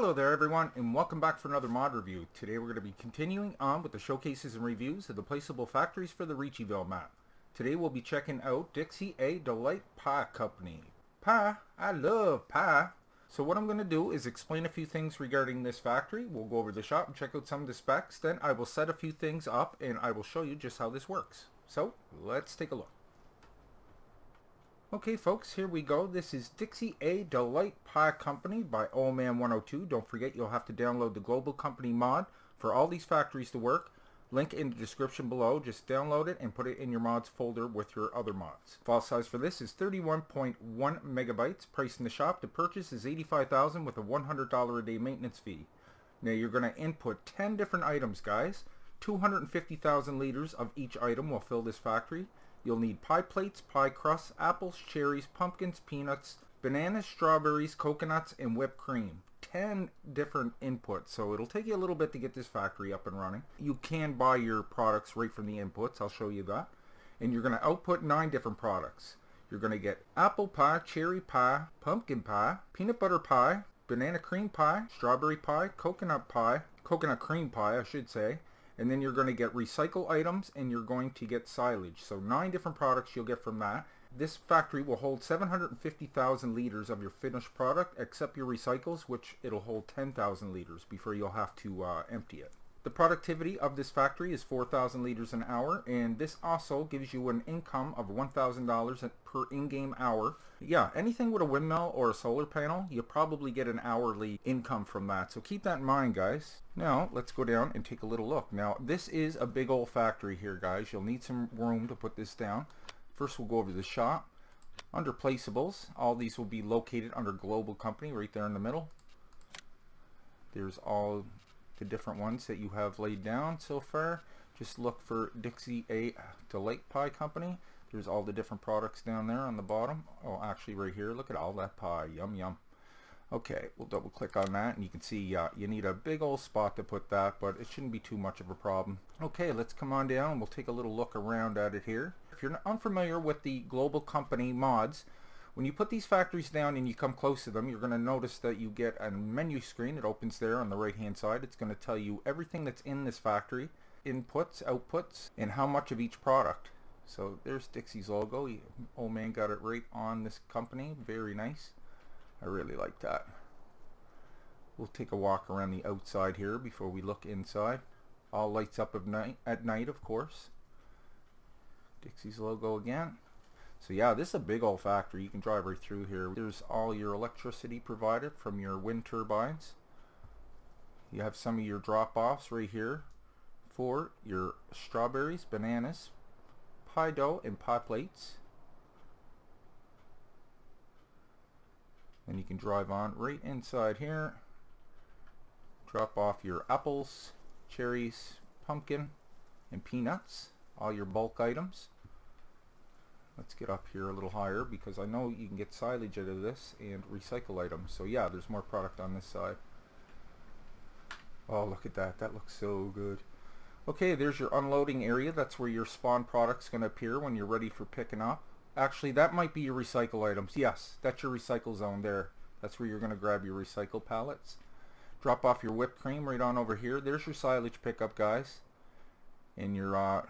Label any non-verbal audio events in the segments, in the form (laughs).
Hello there everyone and welcome back for another mod review. Today we're going to be continuing on with the showcases and reviews of the placeable factories for the Ricciville map. Today we'll be checking out Dixie A Delight Pie Company. Pie? I love pie! So what I'm going to do is explain a few things regarding this factory. We'll go over the shop and check out some of the specs. Then I will set a few things up and I will show you just how this works. So let's take a look. Okay folks, here we go. This is Dixie A Delight Pie Company by Old Man 102. Don't forget you'll have to download the Global Company mod for all these factories to work. Link in the description below. Just download it and put it in your mods folder with your other mods. File size for this is 31.1 megabytes. Price in the shop to purchase is 85000 with a $100 a day maintenance fee. Now you're going to input 10 different items guys. 250,000 liters of each item will fill this factory. You'll need pie plates, pie crusts, apples, cherries, pumpkins, peanuts, bananas, strawberries, coconuts, and whipped cream. 10 different inputs, so it'll take you a little bit to get this factory up and running. You can buy your products right from the inputs, I'll show you that. And you're going to output 9 different products. You're going to get apple pie, cherry pie, pumpkin pie, peanut butter pie, banana cream pie, strawberry pie, coconut pie, coconut cream pie I should say, and then you're going to get recycle items and you're going to get silage. So nine different products you'll get from that. This factory will hold 750,000 liters of your finished product except your recycles which it'll hold 10,000 liters before you'll have to uh, empty it. The productivity of this factory is 4,000 liters an hour and this also gives you an income of $1,000 per in-game hour. Yeah, anything with a windmill or a solar panel, you probably get an hourly income from that. So keep that in mind guys. Now let's go down and take a little look. Now this is a big old factory here guys. You'll need some room to put this down. First we'll go over the shop. Under placeables, all these will be located under global company right there in the middle. There's all the different ones that you have laid down so far. Just look for Dixie A Delight Pie Company. There's all the different products down there on the bottom. Oh, actually right here, look at all that pie. Yum, yum. Okay, we'll double click on that and you can see uh, you need a big old spot to put that, but it shouldn't be too much of a problem. Okay, let's come on down and we'll take a little look around at it here. If you're unfamiliar with the Global Company mods, when you put these factories down and you come close to them, you're going to notice that you get a menu screen. It opens there on the right hand side. It's going to tell you everything that's in this factory, inputs, outputs, and how much of each product. So there's Dixie's logo. Old man got it right on this company. Very nice. I really like that. We'll take a walk around the outside here before we look inside. All lights up of night at night, of course. Dixie's logo again. So yeah, this is a big old factory. You can drive right through here. There's all your electricity provided from your wind turbines. You have some of your drop-offs right here for your strawberries, bananas, pie dough, and pie plates. Then you can drive on right inside here. Drop off your apples, cherries, pumpkin, and peanuts. All your bulk items. Let's get up here a little higher because I know you can get silage out of this and recycle items. So yeah, there's more product on this side. Oh, look at that. That looks so good. Okay, there's your unloading area. That's where your spawn product's going to appear when you're ready for picking up. Actually, that might be your recycle items. Yes, that's your recycle zone there. That's where you're going to grab your recycle pallets. Drop off your whipped cream right on over here. There's your silage pickup, guys. And your uh,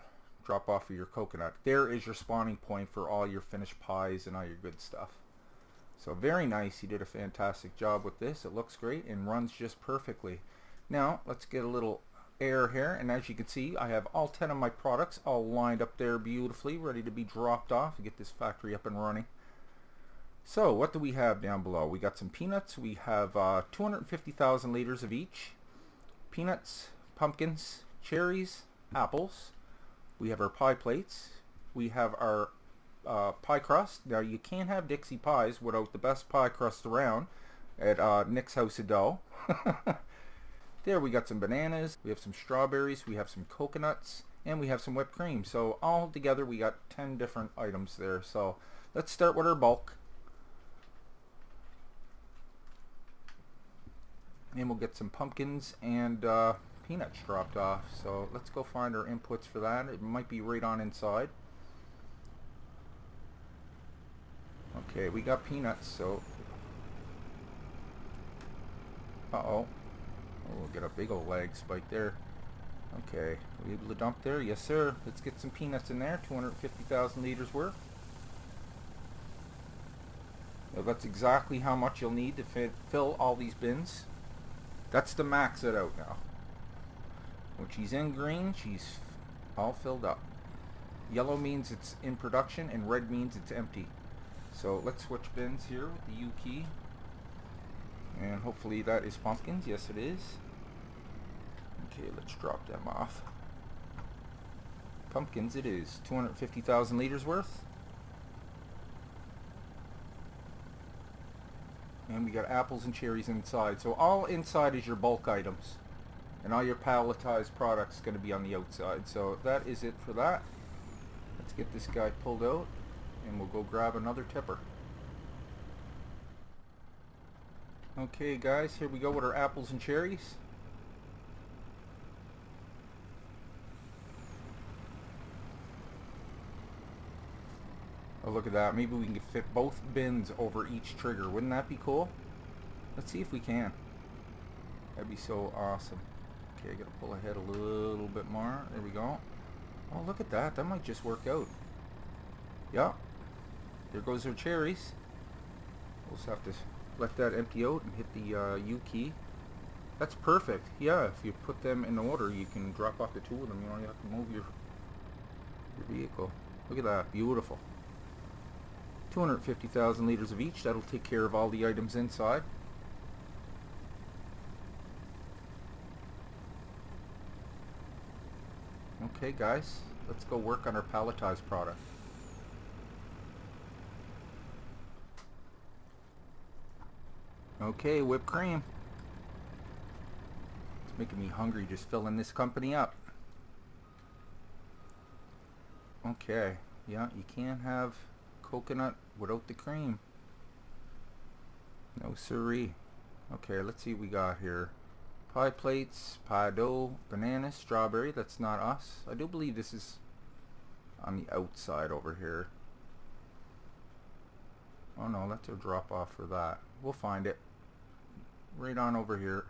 drop off of your coconut. There is your spawning point for all your finished pies and all your good stuff. So very nice. He did a fantastic job with this. It looks great and runs just perfectly. Now let's get a little air here and as you can see I have all 10 of my products all lined up there beautifully ready to be dropped off to get this factory up and running. So what do we have down below? We got some peanuts. We have uh, 250,000 liters of each. Peanuts, pumpkins, cherries, apples, we have our pie plates. We have our uh, pie crust. Now you can't have Dixie pies without the best pie crust around at uh, Nick's House of Dough. (laughs) there we got some bananas, we have some strawberries, we have some coconuts, and we have some whipped cream. So all together we got 10 different items there. So let's start with our bulk. And we'll get some pumpkins and uh, peanuts dropped off. So let's go find our inputs for that. It might be right on inside. Okay, we got peanuts, so Uh-oh. Oh, we'll get a big old lag spike there. Okay, we able to dump there? Yes, sir. Let's get some peanuts in there. 250,000 liters worth. Now, that's exactly how much you'll need to fit, fill all these bins. That's to max it out now. When she's in green, she's all filled up. Yellow means it's in production and red means it's empty. So let's switch bins here with the U key. And hopefully that is pumpkins. Yes, it is. Okay, let's drop them off. Pumpkins it is. 250,000 liters worth. And we got apples and cherries inside. So all inside is your bulk items. And all your palletized products going to be on the outside. So that is it for that. Let's get this guy pulled out. And we'll go grab another tipper. Okay guys, here we go with our apples and cherries. Oh, look at that. Maybe we can fit both bins over each trigger. Wouldn't that be cool? Let's see if we can. That'd be so awesome. Okay, I gotta pull ahead a little bit more. There we go. Oh, look at that. That might just work out. Yeah. There goes our cherries. We'll just have to let that empty out and hit the uh, U key. That's perfect. Yeah, if you put them in order, you can drop off the two of them. You don't have to move your, your vehicle. Look at that. Beautiful. 250,000 liters of each. That'll take care of all the items inside. Okay guys, let's go work on our palletized product. Okay, whipped cream. It's making me hungry just filling this company up. Okay, yeah, you can't have coconut without the cream. No siree. Okay, let's see what we got here. Pie plates, pie dough, bananas, strawberry. That's not us. I do believe this is on the outside over here. Oh no, that's a drop off for that. We'll find it. Right on over here.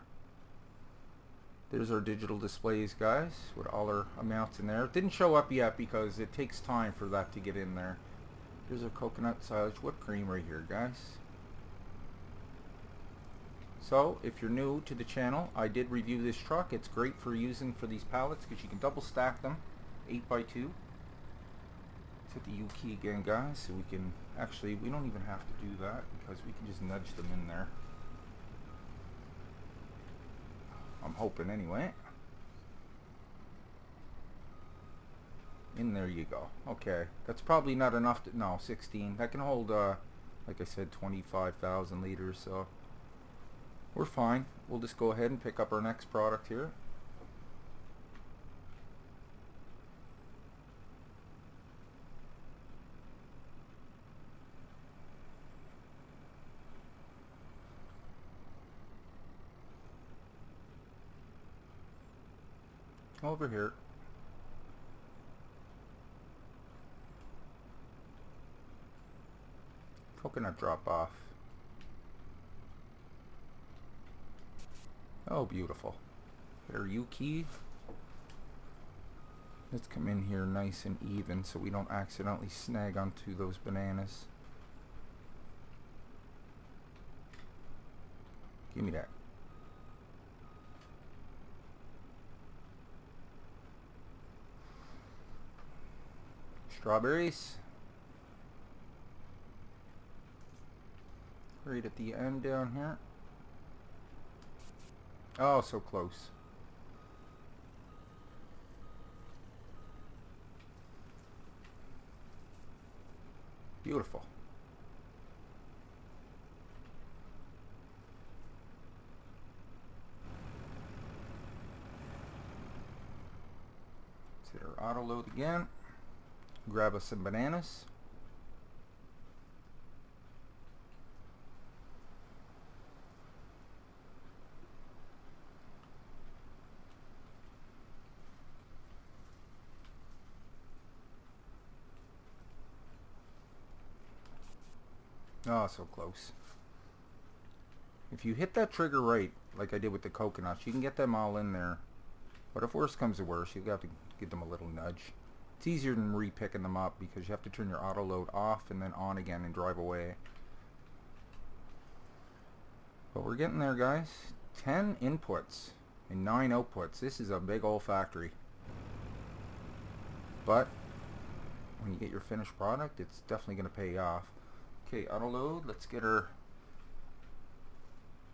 There's our digital displays, guys, with all our amounts in there. It didn't show up yet because it takes time for that to get in there. There's our coconut silage whipped cream right here, guys. So, if you're new to the channel, I did review this truck. It's great for using for these pallets because you can double stack them, 8 by 2 Let's hit the U key again, guys, so we can, actually, we don't even have to do that because we can just nudge them in there. I'm hoping anyway. In there you go. Okay. That's probably not enough to... No, 16. That can hold, uh, like I said, 25,000 liters, so... We're fine. We'll just go ahead and pick up our next product here. Over here. Coconut drop off. Oh, beautiful. U key. Let's come in here nice and even so we don't accidentally snag onto those bananas. Give me that. Strawberries. Right at the end down here. Oh, so close. Beautiful. Hit our auto load again grab us some bananas. So close. If you hit that trigger right, like I did with the coconuts, you can get them all in there. But if worse comes to worse, you have to give them a little nudge. It's easier than re-picking them up because you have to turn your auto load off and then on again and drive away. But we're getting there guys. 10 inputs and 9 outputs. This is a big old factory. But when you get your finished product, it's definitely going to pay off. Okay, auto load. Let's get our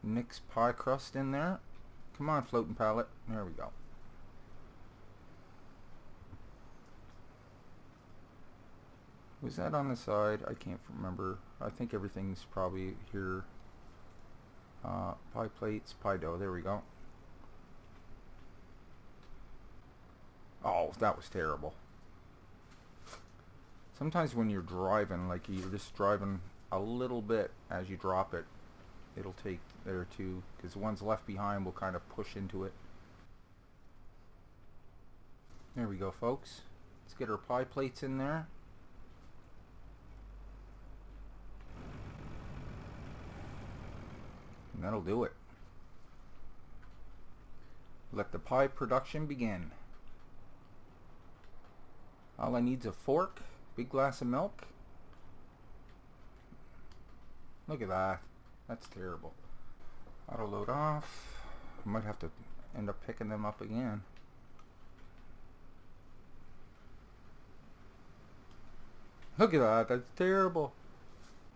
Nick's pie crust in there. Come on, floating pallet. There we go. Was that on the side? I can't remember. I think everything's probably here. Uh, pie plates, pie dough. There we go. Oh, that was terrible. Sometimes when you're driving, like you're just driving a little bit as you drop it, it'll take there too, because the ones left behind will kind of push into it. There we go, folks. Let's get our pie plates in there. And that'll do it. Let the pie production begin. All I need is a fork, big glass of milk. Look at that. That's terrible. Auto load off. I might have to end up picking them up again. Look at that. That's terrible.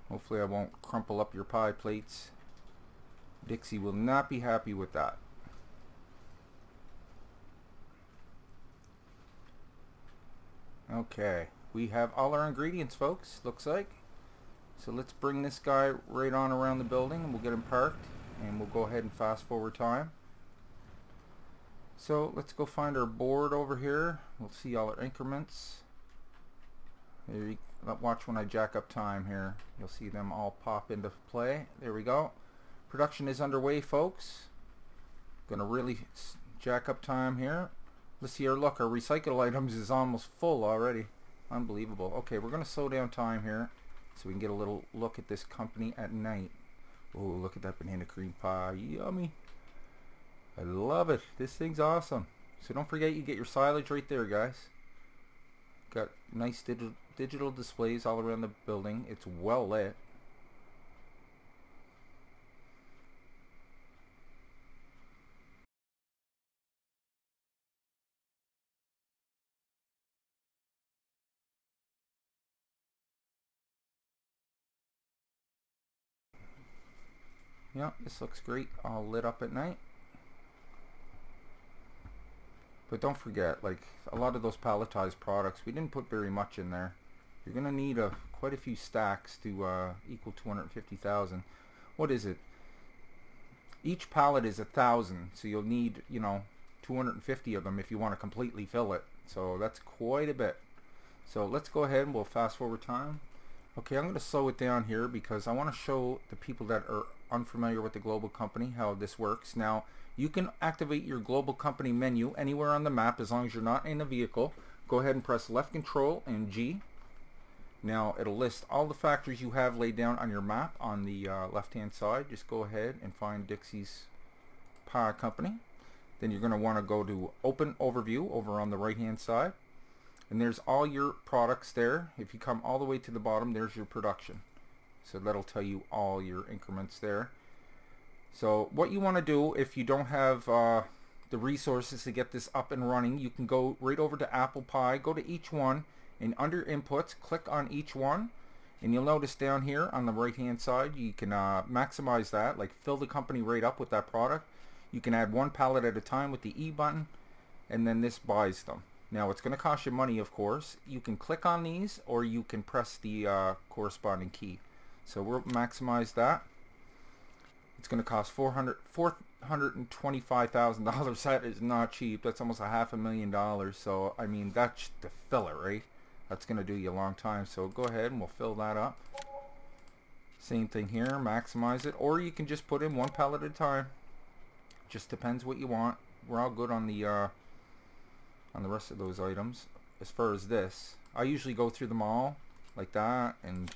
Hopefully I won't crumple up your pie plates. Dixie will not be happy with that. Okay, we have all our ingredients folks, looks like. So let's bring this guy right on around the building and we'll get him parked and we'll go ahead and fast forward time. So let's go find our board over here. We'll see all our increments. There you, uh, watch when I jack up time here. You'll see them all pop into play. There we go. Production is underway, folks. Gonna really jack up time here. Let's see our look. Our recycle items is almost full already. Unbelievable. Okay, we're gonna slow down time here so we can get a little look at this company at night. Oh, look at that banana cream pie. Yummy. I love it. This thing's awesome. So don't forget you get your silage right there, guys. Got nice digital digital displays all around the building. It's well lit. Yeah, this looks great all lit up at night. But don't forget, like a lot of those palletized products, we didn't put very much in there. You're gonna need a quite a few stacks to uh, equal 250,000. What is it? Each pallet is a thousand, so you'll need you know 250 of them if you want to completely fill it. So that's quite a bit. So let's go ahead and we'll fast forward time. Okay, I'm going to slow it down here because I want to show the people that are unfamiliar with the global company how this works. Now, you can activate your global company menu anywhere on the map as long as you're not in a vehicle. Go ahead and press left control and G. Now, it'll list all the factories you have laid down on your map on the uh, left hand side. Just go ahead and find Dixie's Pie Company. Then you're going to want to go to Open Overview over on the right hand side and there's all your products there. If you come all the way to the bottom there's your production. So that'll tell you all your increments there. So what you want to do if you don't have uh, the resources to get this up and running you can go right over to apple pie go to each one and under inputs click on each one. And you'll notice down here on the right hand side you can uh, maximize that like fill the company right up with that product. You can add one pallet at a time with the E button and then this buys them now it's going to cost you money of course. You can click on these or you can press the uh, corresponding key. So we'll maximize that. It's going to cost $400, $425,000. (laughs) That is not cheap. That's almost a half a million dollars. So I mean that's the filler, right? That's going to do you a long time. So go ahead and we'll fill that up. Same thing here, maximize it. Or you can just put in one pallet at a time. Just depends what you want. We're all good on the uh, on the rest of those items. As far as this, I usually go through them all like that and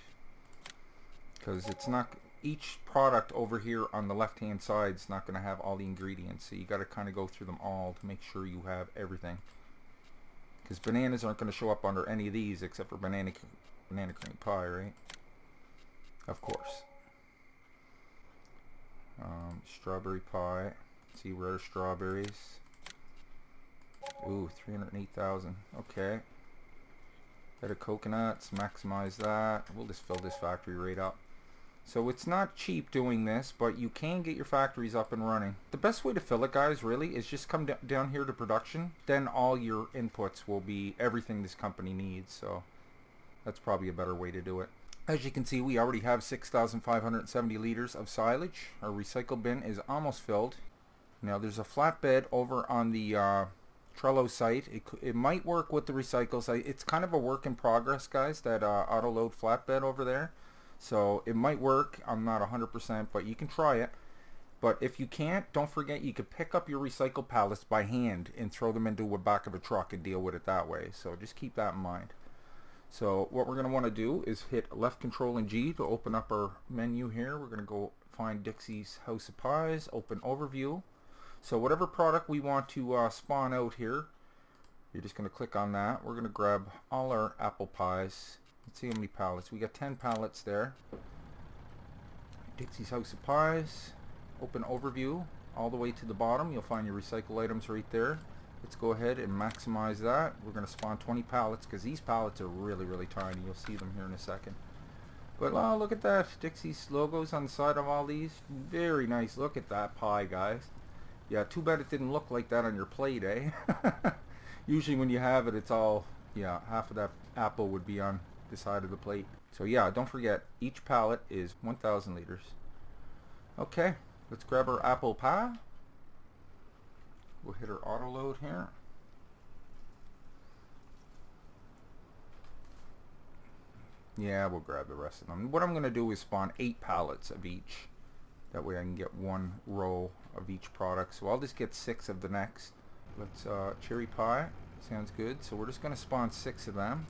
because it's not each product over here on the left hand side is not going to have all the ingredients so you got to kind of go through them all to make sure you have everything. Because bananas aren't going to show up under any of these except for banana banana cream pie right? Of course. Um, strawberry pie. See rare strawberries ooh 308,000 okay of coconuts maximize that we'll just fill this factory right up so it's not cheap doing this, but you can get your factories up and running. The best way to fill it, guys, really, is just come down here to production. Then all your inputs will be everything this company needs. So that's probably a better way to do it. As you can see, we already have 6,570 liters of silage. Our recycle bin is almost filled. Now there's a flatbed over on the uh, Trello site. It, it might work with the recycle site. It's kind of a work in progress, guys, that uh, auto load flatbed over there. So it might work. I'm not 100%, but you can try it. But if you can't, don't forget you could pick up your recycled pallets by hand and throw them into the back of a truck and deal with it that way. So just keep that in mind. So what we're going to want to do is hit left control and G to open up our menu here. We're going to go find Dixie's House of Pies, open overview. So whatever product we want to uh, spawn out here, you're just going to click on that. We're going to grab all our apple pies Let's see how many pallets. We got 10 pallets there. Dixie's House of Pies. Open overview. All the way to the bottom. You'll find your recycle items right there. Let's go ahead and maximize that. We're going to spawn 20 pallets because these pallets are really, really tiny. You'll see them here in a second. But oh, look at that. Dixie's logos on the side of all these. Very nice. Look at that pie, guys. Yeah, too bad it didn't look like that on your plate, eh? (laughs) Usually when you have it, it's all, yeah, half of that apple would be on the side of the plate. So yeah, don't forget, each pallet is 1,000 liters. Okay, let's grab our apple pie. We'll hit our auto load here. Yeah, we'll grab the rest of them. What I'm going to do is spawn eight pallets of each. That way I can get one row of each product. So I'll just get six of the next. Let's, uh, cherry pie. Sounds good. So we're just going to spawn six of them.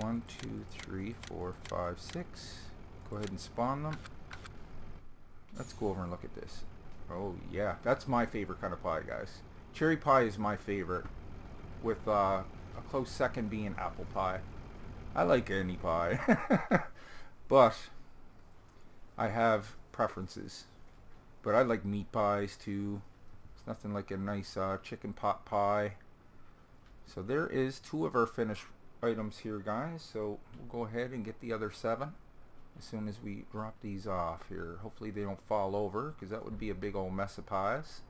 One, two, three, four, five, six. Go ahead and spawn them. Let's go over and look at this. Oh yeah, that's my favorite kind of pie, guys. Cherry pie is my favorite, with uh, a close second being apple pie. I like any pie, (laughs) but I have preferences. But I like meat pies too. It's nothing like a nice uh, chicken pot pie. So there is two of our finished items here guys. So we'll go ahead and get the other seven as soon as we drop these off here. Hopefully they don't fall over because that would be a big old mess of pies.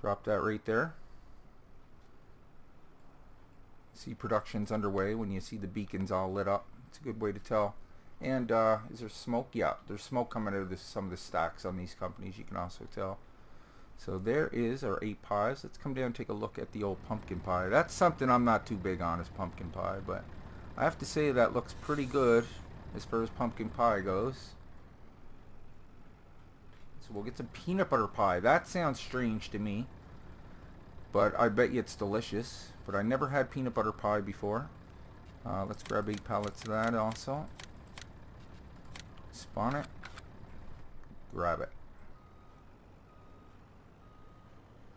Drop that right there. See production's underway when you see the beacons all lit up. It's a good way to tell and uh, is there smoke yeah there's smoke coming out of this, some of the stacks on these companies you can also tell so there is our eight pies. Let's come down and take a look at the old pumpkin pie. That's something I'm not too big on is pumpkin pie, but I have to say that looks pretty good as far as pumpkin pie goes. So we'll get some peanut butter pie. That sounds strange to me, but I bet you it's delicious. But I never had peanut butter pie before. Uh, let's grab eight pallets of that also. Spawn it. Grab it.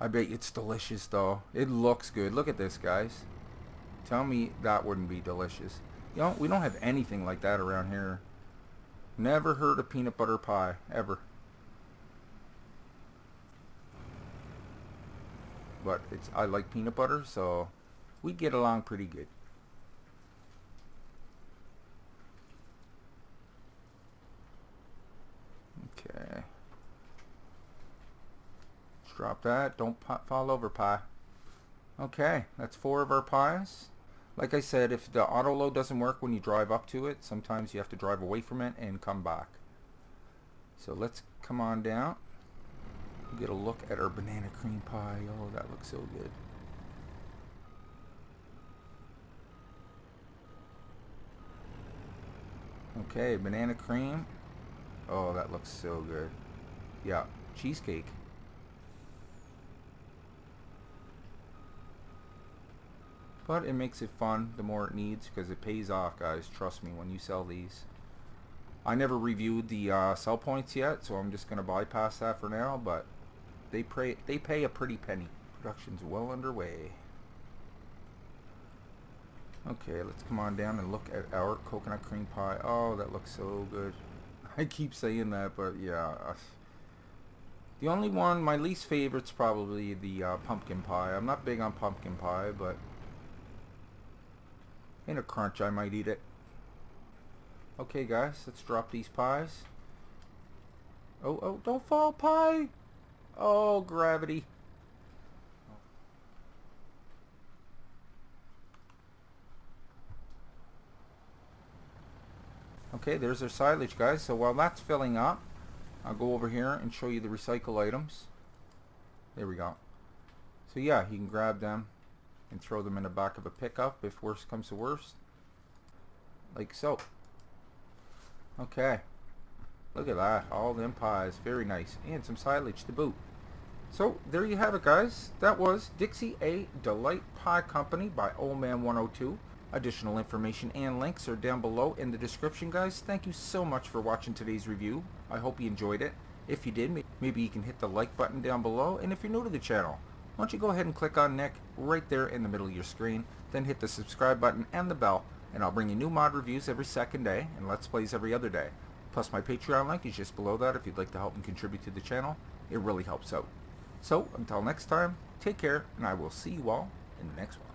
I bet it's delicious though. It looks good. Look at this, guys. Tell me that wouldn't be delicious. You know, we don't have anything like that around here. Never heard of peanut butter pie, ever. But it's I like peanut butter, so we get along pretty good. Okay. Drop that. Don't fall over pie. Okay, that's four of our pies. Like I said, if the auto load doesn't work when you drive up to it, sometimes you have to drive away from it and come back. So let's come on down. Get a look at our banana cream pie. Oh, that looks so good. Okay, banana cream. Oh, that looks so good. Yeah, cheesecake. But it makes it fun the more it needs because it pays off guys. Trust me when you sell these. I never reviewed the uh, sell points yet, so I'm just to bypass that for now, but they pay, they pay a pretty penny. Production's well underway. Okay, let's come on down and look at our coconut cream pie. Oh, that looks so good. (laughs) I keep saying that, but yeah. The only one, my least favorite's probably the uh, pumpkin pie. I'm not big on pumpkin pie, but in a crunch I might eat it. Okay guys, let's drop these pies. Oh, oh, don't fall pie! Oh, gravity. Okay, there's our silage, guys. So while that's filling up, I'll go over here and show you the recycle items. There we go. So yeah, you can grab them and throw them in the back of a pickup if worst comes to worst. Like so. Okay. Look at that. All them pies. Very nice. And some silage to boot. So, there you have it, guys. That was Dixie A Delight Pie Company by Old Man 102. Additional information and links are down below in the description, guys. Thank you so much for watching today's review. I hope you enjoyed it. If you did, maybe you can hit the like button down below. And if you're new to the channel, why don't you go ahead and click on Nick right there in the middle of your screen. Then hit the subscribe button and the bell. And I'll bring you new mod reviews every second day and Let's Plays every other day. Plus my Patreon link is just below that if you'd like to help and contribute to the channel. It really helps out. So, until next time, take care, and I will see you all in the next one.